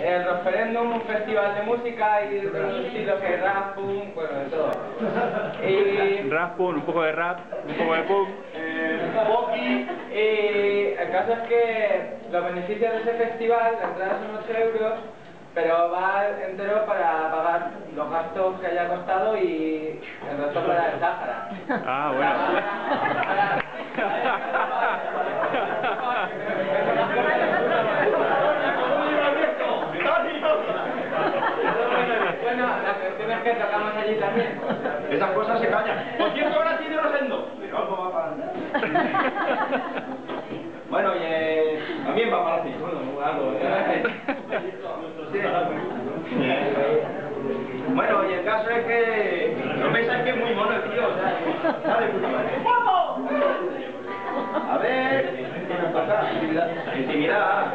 El referéndum, un festival de música y un estilo que rap, punk, bueno, de todo. Y, Rap, punk, un poco de rap, un poco de punk. eh, y el caso es que los beneficios de ese festival, la entrada son 8 euros, pero va entero para pagar los gastos que haya costado y el resto para el Sáhara. Ah, bueno. Bueno, la cuestión es que tocamos allí también. Esas cosas se callan. Por cierto, ahora tiene Rosendo. Pero algo va para Bueno, y eh, también va para ti. Bueno, algo. ¿eh? Bueno, y el caso es que no pensáis que es muy mono el tío, o sea, sale puta madre. A ver, ¿qué nos pasa? Intimidad.